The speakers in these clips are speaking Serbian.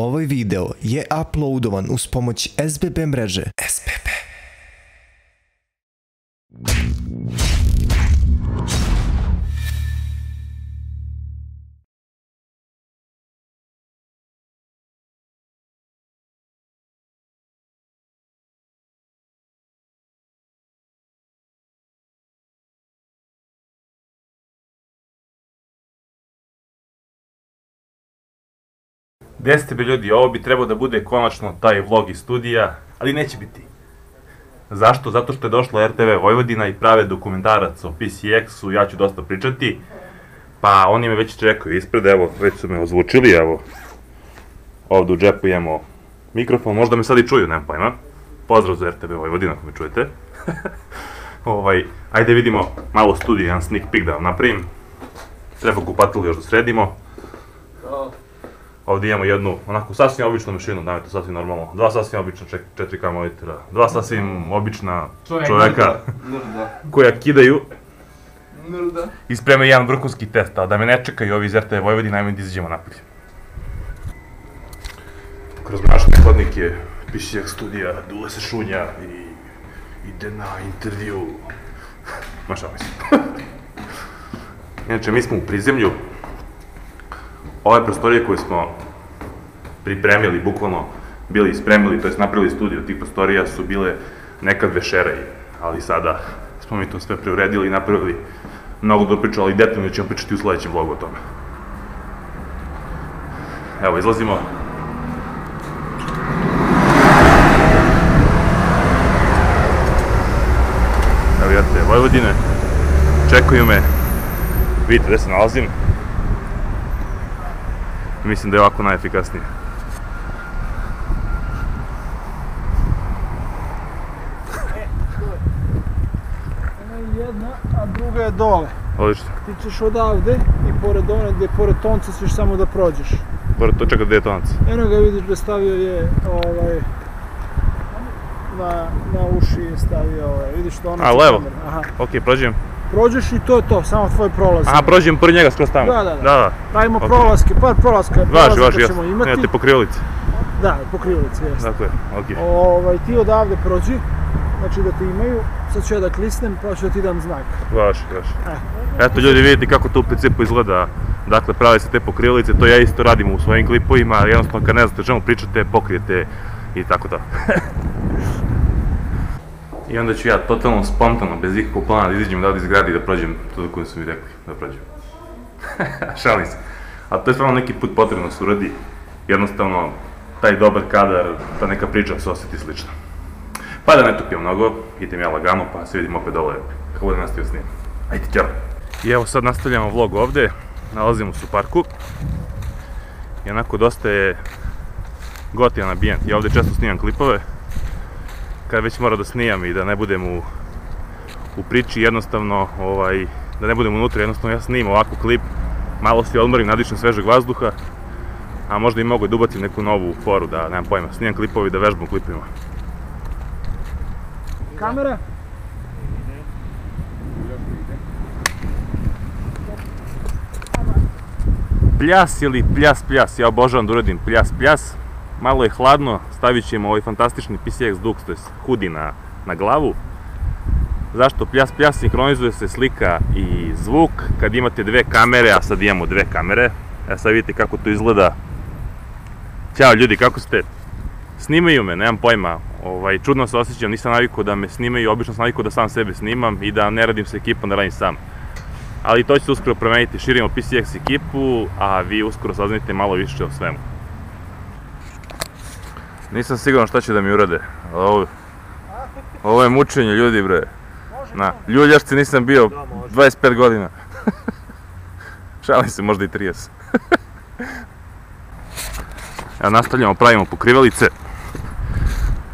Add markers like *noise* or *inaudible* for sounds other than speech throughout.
Ovaj video je uploadovan uz pomoć SBB mreže. SBB. Gde ste bi ljudi, ovo bi trebao da bude konačno taj vlog iz studija, ali neće biti. Zašto? Zato što je došla RTV Vojvodina i prave dokumentarac o PCX-u, ja ću dosta pričati. Pa oni me već čekaju ispred, evo, već su me ozvučili, evo. Ovde u džepu imamo mikrofon, možda me sad i čuju, nemam pojma. Pozdrav za RTV Vojvodina ako me čujete. *laughs* ovaj, ajde vidimo malo studija, jedan sneak peek da vam napravim. Treba kupatilu još da sredimo. Ovdje imamo jednu, onako, sasvim običnu mašinu, da je to sasvim normalno. Dva sasvim obična 4K monitora, dva sasvim obična čoveka Nrda. koja kidaju Nrda. i spremaju jedan vrhunski test, a da me ne čekaju ovi iz RTV Vojvodina, ajmo da izađemo napolje. Kroz naš hodnik je PCX studija, Dule se šunja i ide na intervju. *laughs* Ma šta mislim. *laughs* Inače, mi smo u prizemlju, ove prostorije koje smo pripremili, bukvalno bili spremili, to jest napravili studiju tih prostorija su bile nekad vešeraj, ali sada smo mi to sve preuredili i napravili mnogo dobro priča, ali detaljno ćemo pričati u sledećem vlogu o tome. Evo, izlazimo. Evo jate Vojvodine, čekaju me, vidite gde se nalazim, Mislim da je ovako najefikasnije. Ona je jedna, a druga je dole. Odlično. Ti ćeš odavde i pored one gde pored tonca ćeš samo da prođeš. Pored to čeka gde je tonac. Eno ga vidiš da stavio je ovaj na, na uši je stavio ovaj, vidiš što ona A, levo? Aha. Ok, prođem. Prođeš i to je to, samo tvoj prolaz. Aha, prođem pored njega skroz tamo. Da, da, da. Da, da. Pravimo ok. prolaske, par prolaska, Važi, prolazaka važi, ćemo jasno. imati. Imate pokrivalice. Da, pokrivalice, jeste. Dakle, ok. Ovaj, ti odavde prođi, znači da te imaju, sad ću ja da klisnem pa ću da ti dam znak. Važi, važi. E. Eto ljudi vidite kako to u principu izgleda. Dakle, prave se te pokrivalice, to ja isto radim u svojim klipovima, jednostavno kad ne znate čemu pričate, pokrijete i tako to. *laughs* I onda ću ja totalno spontano, bez ikakvog plana da izađem odavde iz grada i da prođem to koje su mi rekli da prođem. *laughs* Šalim se. A to je stvarno neki put potrebno da se uradi. Jednostavno, taj dobar kadar, ta neka priča se osjeti slično. Pa da ne tupio mnogo, idem ja lagano, pa se vidimo opet dole kako bude nastavio snijem. Ajde, ćao! I evo sad nastavljamo vlog ovde, nalazimo se u parku. I onako dosta je gotivan ambijent. Ja ovde često snimam klipove. Kad već mora da snijam i da ne budem u, u priči, jednostavno, ovaj, da ne budem unutra, jednostavno ja snimam ovako klip, malo se odmorim, nadišem svežeg vazduha, a možda i mogu da ubacim neku novu foru, da nemam pojma, snimam klipovi da vežbam klipima. Kamera? pljas ili pljas pljas, ja obožavam da uradim pljas pljas. Malo je hladno, stavit ćemo ovaj fantastični PCX Dux, to je hoodie na, na glavu. Zašto pljas pljas sinhronizuje se slika i zvuk kad imate dve kamere, a sad imamo dve kamere. E sad vidite kako to izgleda. Ćao ljudi, kako ste? Snimaju me, nemam pojma. Ovaj, čudno se osjećam, nisam navikao da me snimaju, obično sam navikao da sam sebe snimam i da ne radim sa ekipom, da radim sam ali to će se uskoro promeniti, širimo PCX ekipu, a vi uskoro saznite malo više o svemu. Nisam siguran šta će da mi urade, ovo, ovo je mučenje ljudi bre. Na, ljuljašci nisam bio 25 godina. *laughs* Šalim se, možda i 30. *laughs* Evo nastavljamo, pravimo pokrivalice.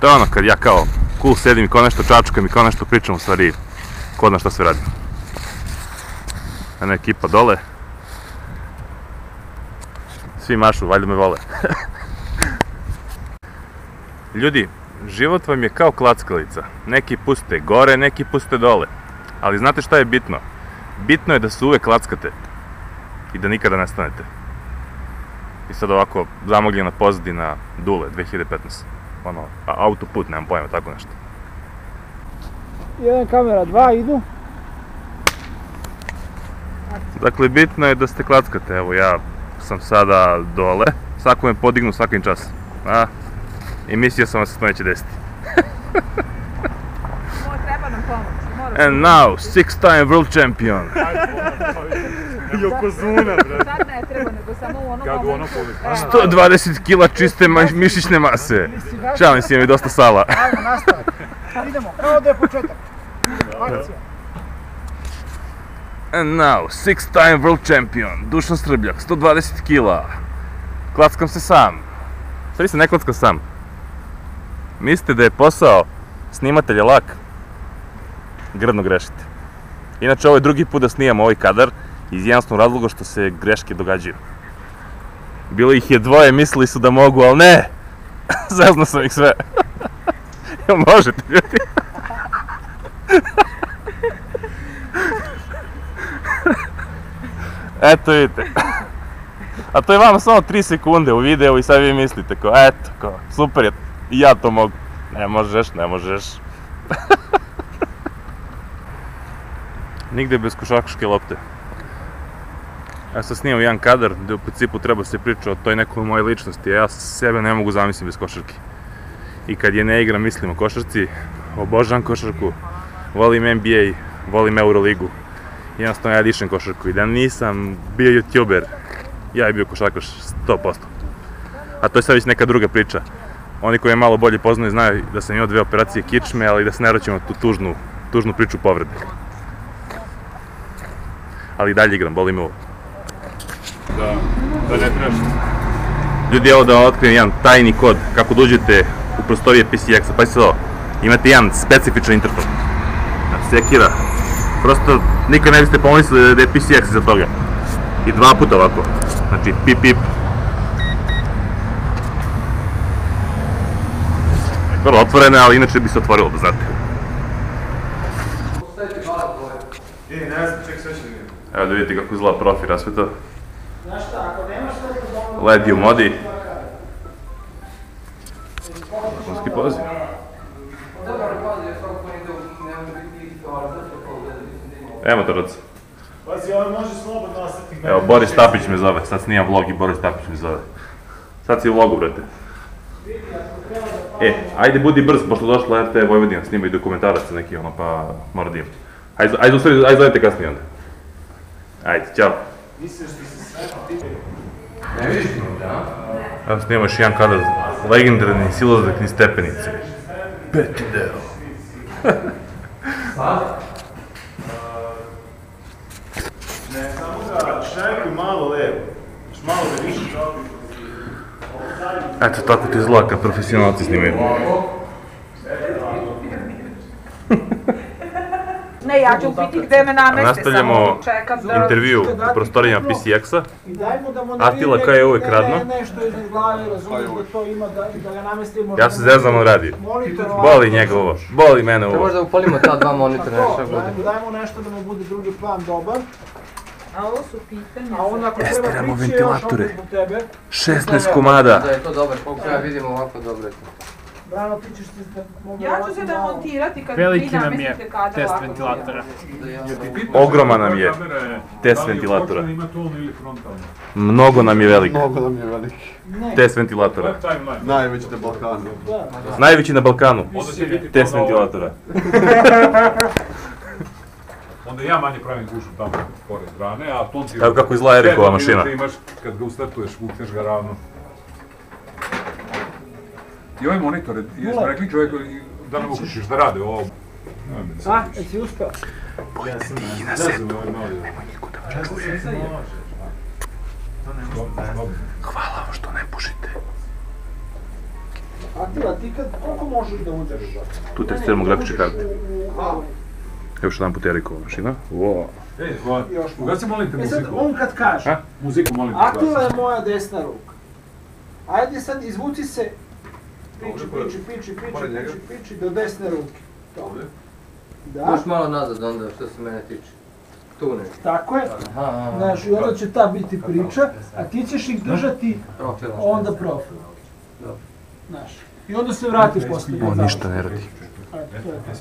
To je ono kad ja kao cool sedim i kao nešto čačkam i kao nešto pričam, u stvari ko zna šta sve radim jedna ekipa dole. Svi mašu, valjda me vole. *laughs* Ljudi, život vam je kao klackalica. Neki puste gore, neki puste dole. Ali znate šta je bitno? Bitno je da se uvek klackate. I da nikada ne stanete. I sad ovako zamogljena pozadina Dule 2015. Ono, autoput, nemam pojma, tako nešto. Jedan kamera, dva idu. Dakle, bitno je da ste klackate, evo ja sam sada dole, svako me podignu svakim čas. A? I mislio sam da se to neće desiti. Ovo treba nam pomoć. And now, six time world champion. Yokozuna, bre. *laughs* Sad ne treba, nego samo u onom. Evo, 120 kila čiste mišićne mase. Šalim se, imam i dosta sala. Ajmo, nastavi. Idemo, kao da je početak. Akcija. And now, six time world champion, Dušan Srbljak, 120 kila. Klackam se sam. Stvari se ne klackam sam. Mislite da je posao snimatelja lak? Grdno grešite. Inače, ovo je drugi put da snimam ovaj kadar, iz jednostavnog razloga što se greške događaju. Bilo ih je dvoje, mislili su da mogu, ali ne! *laughs* Zazno sam ih sve. *laughs* Jel možete, ljudi? *laughs* Eto vidite. A to je vama samo 3 sekunde u videu i sad vi mislite kao, eto, kao, super je, i ja to mogu. Ne možeš, ne možeš. *laughs* Nigde bez košarkaške lopte. Ja sam snimao jedan kadar gde u principu treba se priča o toj nekoj mojoj ličnosti, ja sebe ne mogu zamisliti bez košarke. I kad je ne igram, mislim o košarci, obožavam košarku, volim NBA, volim Euroligu, jednostavno ja dišem košarku i da nisam bio youtuber, ja bi bio košarkaš 100%. A to je sad već neka druga priča. Oni koji me malo bolje poznaju znaju da sam imao dve operacije kičme, ali da se ne vraćamo tu tužnu, tužnu priču povrede. Ali dalje igram, boli me ovo. Da, da ne trebaš. Ljudi, evo da vam otkrijem jedan tajni kod kako dođete u prostorije PCX-a. Pazite ovo, imate jedan specifičan interfon. Sekira. Prosto nikad ne biste pomislili da je PCX iza toga. I dva puta ovako. Znači, pip pip. Vrlo otvorene, ali inače bi se otvorilo, da znate. Evo da vidite kako izgleda profi rasveta. Znaš šta, ako nemaš sve to dovoljno... LED je u modi. Zakonski poziv. Evo torac. Pazi, ovo može slobodno ostati. Evo, Boris Tapić me zove. Sad snimam vlog i Boris Tapić me zove. Sad si u vlogu, brate. E, ajde budi brz, pošto došla RT Vojvodina, snimaju dokumentarac neki, ono, pa mora da imam. Ajde, ajde, stvari, ajde zovete kasnije onda. Ajde, ćao. Evo snimamo još jedan kadar, legendarni silazak niz stepenice. Peti deo. *laughs* Šajku malo levo. Još malo da više Eto, tako ti izgleda kad profesionalci snimaju. Ne, ja ću upiti gde me nameste, Nastavljamo samo čekam da... intervju u prostorijama PCX-a. Da mu Atila kao je uvek radno. Ne, nešto iznad glave, da to ima, da, da ga namestimo. Ja se zezam, on radi. Boli njega ovo, boli mene ovo. možda upalimo ta dva monitora, To, nešto bude. daj, daj mu nešto da mu bude drugi plan dobar. A ovo su pitanja. A onda ako treba Testiramo priče još ventilatore. opet tebe. 16 komada. Da je to dobro, koliko ja vidim ovako dobro je to. Brano, ti ćeš ti da mogu Ja ću se demontirati kad Veliki vi nam je test ovako ventilatora. Da ja Ogroman nam je test ventilatora. Da li je ima ton ili frontalno? Mnogo nam je velik. Mnogo nam je veliki. Ne, Test ventilatora. Najveći na Balkanu. da. Najveći na Balkanu. Test ventilatora. *laughs* *laughs* Onda ja manje pravim gužu tamo pored brane, a ton ti... Evo kako izgleda Erikova mašina. Ti imaš, kad ga ustartuješ, vukneš ga ravno. I ovaj monitor, jesmo rekli čovjek da nam uključiš da rade ovo. A, jesi uspeo? Ne znam, ovaj mali. Hvala vam što ne pušite. Atila, ti kad, koliko možeš da uđeš? Tu testiramo grafičke karte. U- što jedan put Erikova mašina. Wow. Ej, hvala. Još malo. Ugaci molim te E sad, muziku. on kad kaže, A? Muziku molim te. Atila je moja desna ruka. Ajde sad izvuci se, piči, piči, piči, piči, piči, piči, do desne ruke. To. Da, Još malo nazad onda što se mene tiče. Tu nešto. Tako je. Aha. Znaš, i onda će ta biti priča, a ti ćeš ih držati onda profil. Dobro. Znaš. I onda se vrati posle. On ništa ne radi. Je to.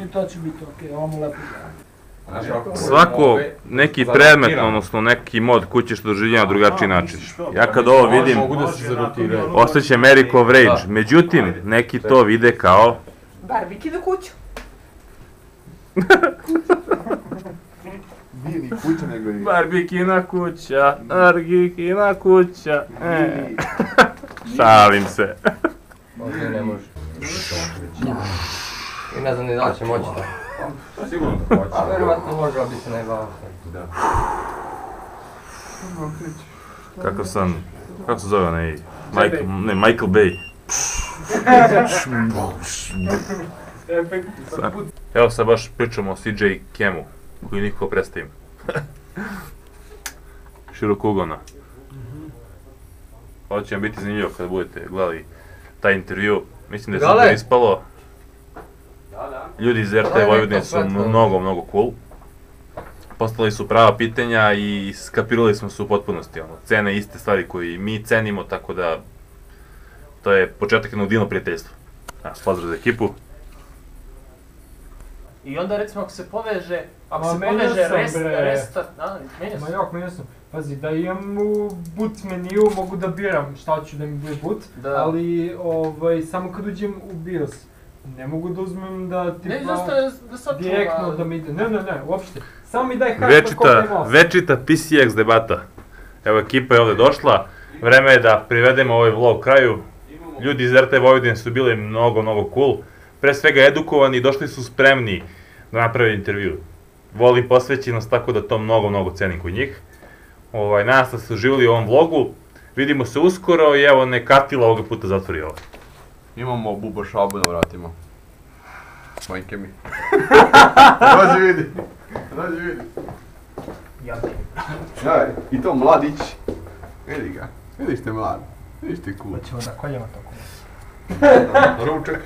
I to će biti okej, ovo mu lepo gleda. Svako neki predmet, odnosno neki mod kuće što doživljava na drugačiji način. Ja kad ovo vidim, Mogu da osjećam Erikov rage. Međutim, neki to vide kao Barbiki na kuću. Nije ni kuća, nego i... Barbikina kuća, Barbikina kuća. E. *laughs* Šalim se. Ovdje ne može. I ne znam ni da li će moći to. Sigurno da hoće. A verovatno može, ali bi se najbavio. Kakav sam, kako se zove onaj, Michael, ne, Michael Bay. Sa- *laughs* Evo sad baš pričamo o CJ Kemu, koji nikako predstavim. Širokogona. *laughs* Ovo će vam biti zanimljivo kad budete gledali taj intervju. Mislim da je Gale? super ispalo. Ljudi iz RT Vojvodine su mnogo, mnogo cool. Postavili su prava pitanja i skapirali smo se u potpunosti. Ono, cene iste stvari koje mi cenimo, tako da to je početak jednog divnog prijateljstva. Evo, pozdrav za ekipu. I onda recimo ako se poveže, ako Ma, se poveže sam, rest, bre. restart, a, menja Ma se. jak, menjao sam. Pazi, da imam u boot meniju mogu da biram šta ću da mi bude boot, Da. ali ovaj, samo kad uđem u BIOS. Ne mogu da uzmem da tipa... Ne, zašto da sačuva... Direktno da mi ide, ne, ne, ne, uopšte. Samo mi daj hardware Večita, mouse. večita PCX debata. Evo, ekipa je ovde došla. Vreme je da privedemo ovaj vlog kraju. Ljudi iz RT Vojvodine su bili mnogo, mnogo cool. Pre svega edukovani i došli su spremni da naprave intervju. Volim posvećenost, tako da to mnogo, mnogo cenim kod njih. Ovaj, nadam se da ste uživali u ovom vlogu. Vidimo se uskoro i evo, ne katila ovoga puta zatvori ovo. Imamo buba šabu da vratimo. Majke mi. *laughs* Dođi vidi. Dođi vidi. Daj, i to mladić. Vidi ga. Vidiš te mlad. Vidiš te cool. Ćemo da koljemo tako. *laughs* Ručak.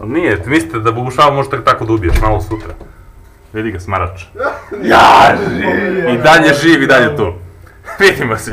Ali nije, mislite da bubušava možete tako da ubiješ malo sutra. Vidi ga smarač. *laughs* Ja, živ! I dalje živ i dalje tu. Vidimo se.